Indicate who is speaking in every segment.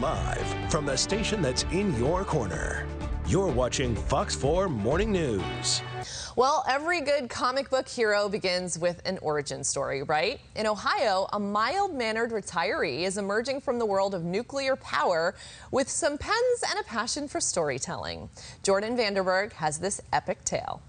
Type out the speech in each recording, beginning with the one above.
Speaker 1: Live from the station that's in your corner. You're watching Fox 4 Morning News.
Speaker 2: Well, every good comic book hero begins with an origin story, right? In Ohio, a mild mannered retiree is emerging from the world of nuclear power with some pens and a passion for storytelling. Jordan Vandenberge has this epic tale.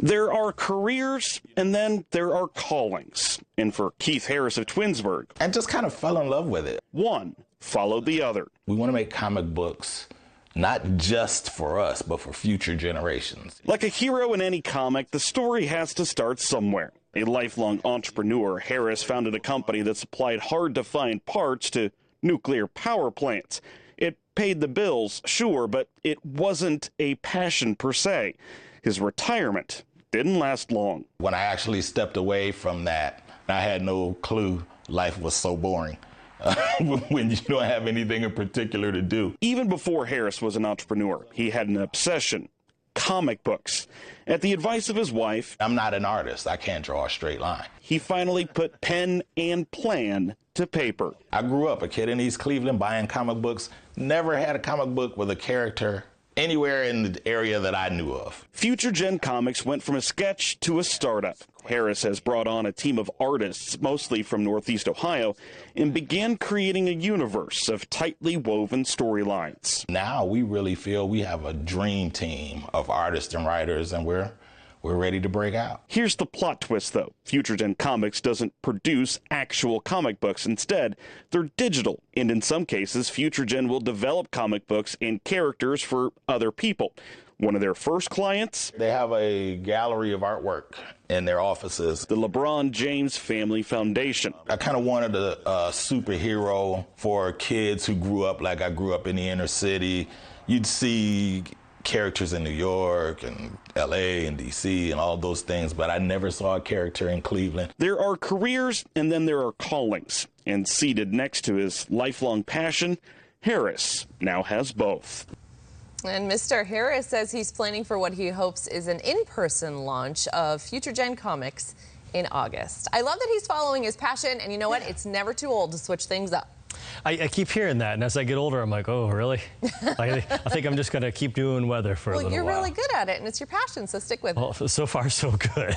Speaker 3: There are careers and then there are callings. And for Keith Harris of Twinsburg,
Speaker 4: I just kind of fell in love with it.
Speaker 3: one followed the other.
Speaker 4: We want to make comic books not just for us, but for future generations.
Speaker 3: Like a hero in any comic, the story has to start somewhere. A lifelong entrepreneur, Harris founded a company that supplied hard to find parts to nuclear power plants. It paid the bills, sure, but it wasn't a passion per se. His retirement didn't last long.
Speaker 4: When I actually stepped away from that, I had no clue life was so boring. Uh, when you don't have anything in particular to do.
Speaker 3: Even before Harris was an entrepreneur, he had an obsession comic books. At the advice of his wife,
Speaker 4: I'm not an artist. I can't draw a straight line.
Speaker 3: he finally put pen and plan to paper.
Speaker 4: I grew up a kid in East Cleveland buying comic books. Never had a comic book with a character anywhere in the area that I knew of.
Speaker 3: FutureGen Comics went from a sketch to a startup. Harris has brought on a team of artists, mostly from Northeast Ohio, and began creating a universe of tightly woven storylines.
Speaker 4: Now we really feel we have a dream team of artists and writers, and we're we're ready to break out.
Speaker 3: Here's the plot twist, though. FutureGen Comics doesn't produce actual comic books. Instead, they're digital. And in some cases, FutureGen will develop comic books and characters for other people. One of their first clients,
Speaker 4: They have a gallery of artwork in their offices.
Speaker 3: the LeBron James Family Foundation.
Speaker 4: I kind of wanted a, a superhero for kids who grew up like I grew up in the inner city. You'd see characters in New York and LA and DC and all those things, but I never saw a character in Cleveland.
Speaker 3: There are careers and then there are callings. And seated next to his lifelong passion, Harris now has both.
Speaker 2: And Mr. Harris says he's planning for what he hopes is an in person launch of FutureGen Comics in August. I love that he's following his passion, and you know what? It's never too old to switch things up.
Speaker 5: I, I keep hearing that, and as I get older, I'm like, oh, really? I, I think I'm just going to keep doing weather for a little while.
Speaker 2: Well, you're really good at it, and it's your passion, so stick with it.
Speaker 5: Well, so far, so good.